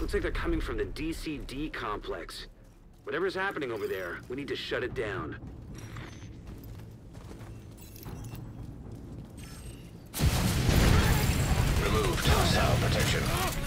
Looks like they're coming from the DCD complex. Whatever's happening over there, we need to shut it down. Removed hostile protection.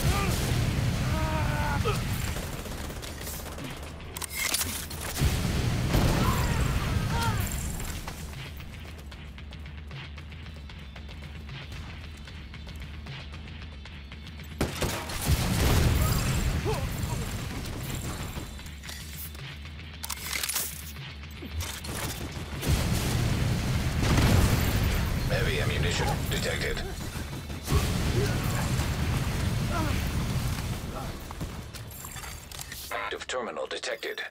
Detected. Active terminal detected.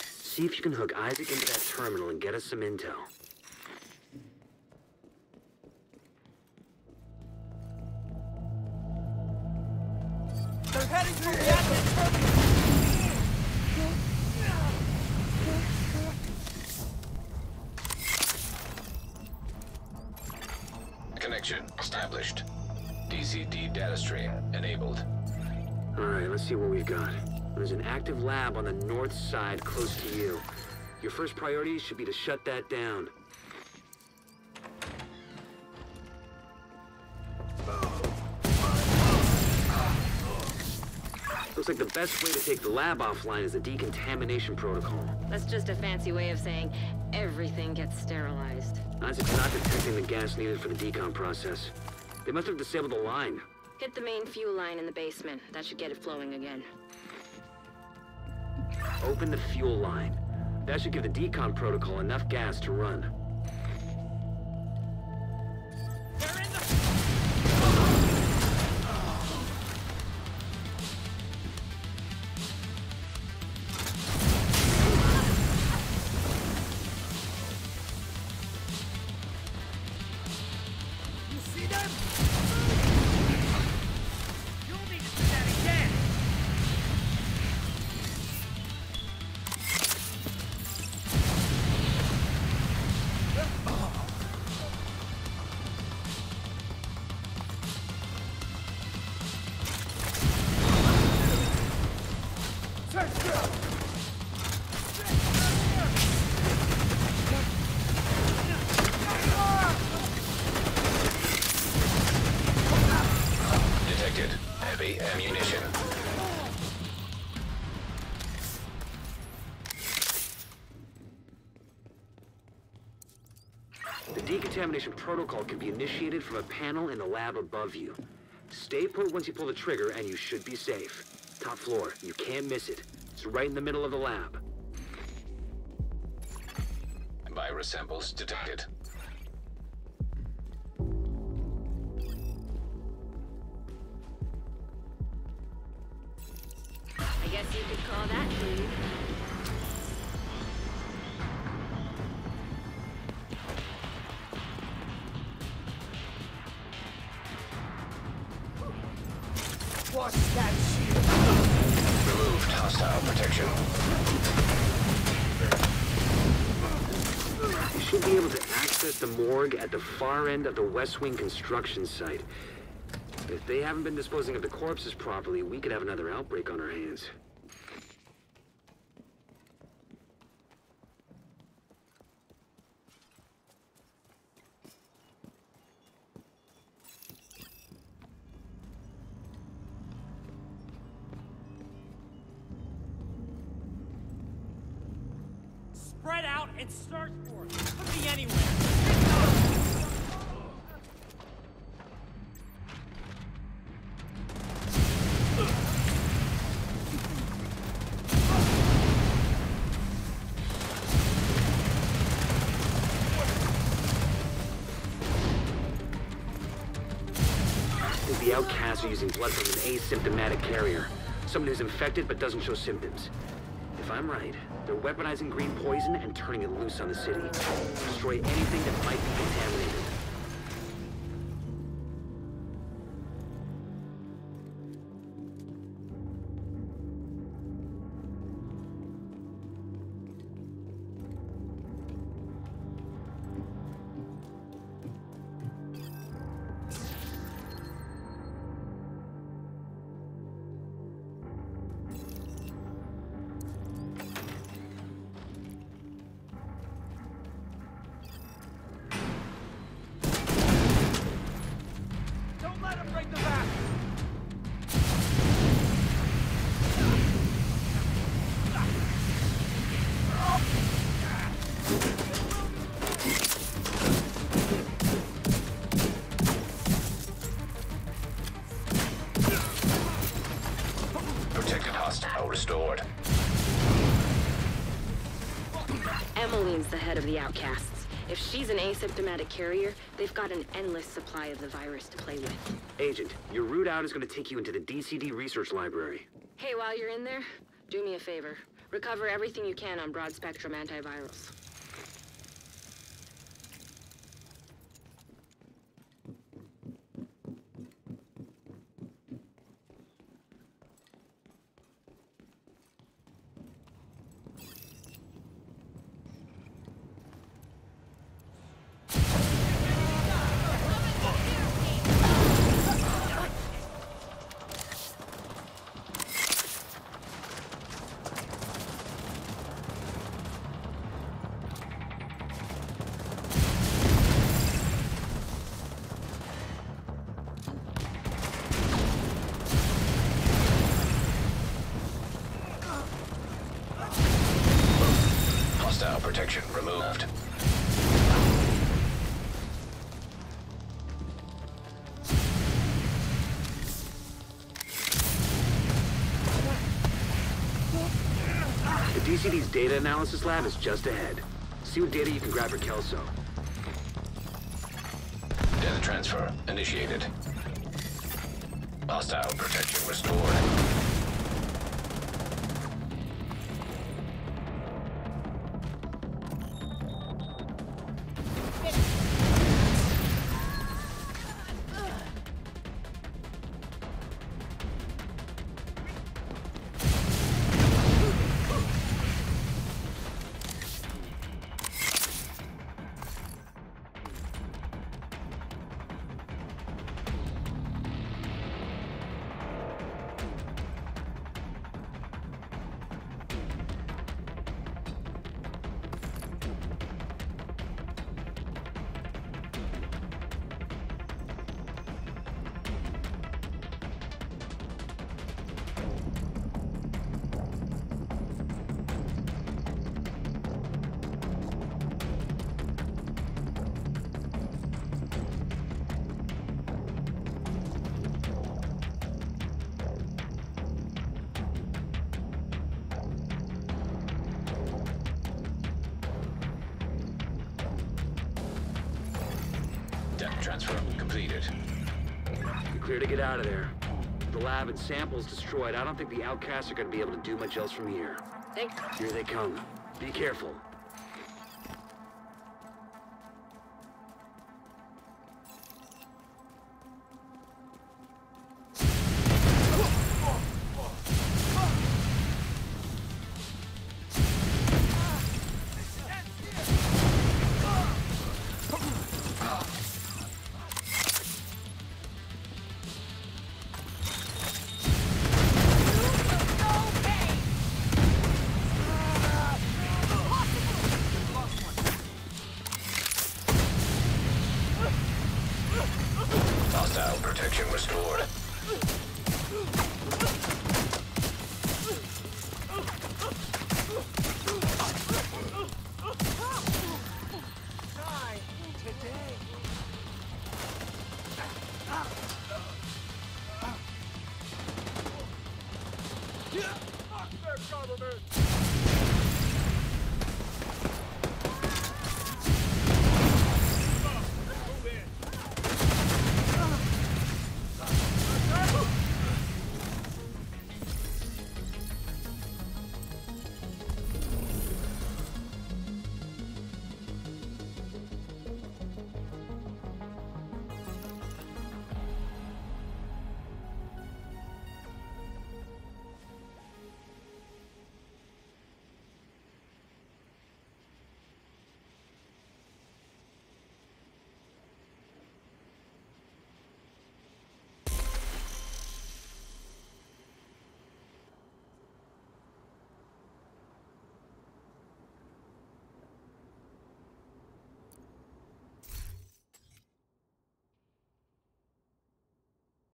See if you can hook ISAC into that terminal and get us some intel. They're heading for the active terminal. Connection established. DCD data stream enabled. Alright, let's see what we've got. There's an active lab on the north side close to you. Your first priority should be to shut that down. Looks like the best way to take the lab offline is the decontamination protocol. That's just a fancy way of saying everything gets sterilized. ISAC's not detecting the gas needed for the decon process. They must have disabled the line. Hit the main fuel line in the basement. That should get it flowing again. Open the fuel line. That should give the decon protocol enough gas to run. Decontamination protocol can be initiated from a panel in the lab above you. Stay put once you pull the trigger and you should be safe. Top floor, you can't miss it. It's right in the middle of the lab. Virus samples detected. I guess you could call that food. Watch that shield. Hostile protection. You should be able to access the morgue at the far end of the West Wing construction site. If they haven't been disposing of the corpses properly, we could have another outbreak on our hands. Out and search for it. Could be anywhere. Outcasts are using blood from an asymptomatic carrier. Someone who's infected but doesn't show symptoms. I'm right, they're weaponizing green poison and turning it loose on the city. Destroy anything that might be contaminated. The head of the outcasts. If she's an asymptomatic carrier, they've got an endless supply of the virus to play with. Agent, your route out is gonna take you into the DCD Research Library. Hey, while you're in there, do me a favor. Recover everything you can on broad spectrum antivirals. DCD's data analysis lab is just ahead. See what data you can grab for Kelso. Data transfer initiated. Hostile protection restored. Transfer completed. You're clear to get out of there. With the lab and samples destroyed, I don't think the outcasts are gonna be able to do much else from here. Thank Here they come. Be careful. Hostile protection restored. Die today! Yeah, fuck their government!